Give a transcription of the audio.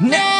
Now